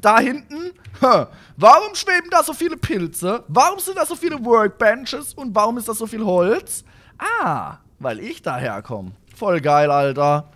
Da hinten, hä, warum schweben da so viele Pilze? Warum sind da so viele Workbenches? Und warum ist da so viel Holz? Ah, weil ich daherkomme. Voll geil, Alter.